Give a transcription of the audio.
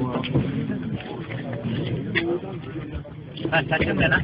Yok Ben kaçım ne lan?